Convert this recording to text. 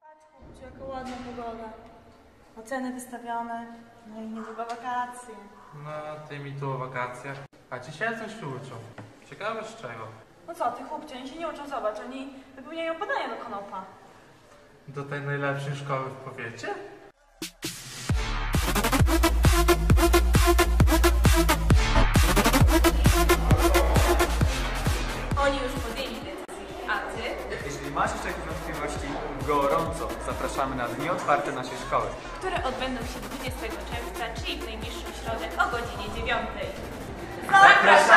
Patrzcie, jaka ładna pogoda. Oceny wystawione, no i niedługo wakacje. No, ty mi tu o wakacjach. A ci się coś uczą. Ciekawe z czego. No co ty, chłopcze, oni się nie uczą, zobacz, oni wypełniają badania do konopa. Do tej najlepszej szkoły w powiecie? Podjęli decyzję, a ty? Jeśli masz jeszcze jakieś wątpliwości, gorąco zapraszamy na dni otwarte naszej szkoły. które odbędą się 20 czerwca, czyli w najbliższą środę o godzinie 9. Zapraszamy!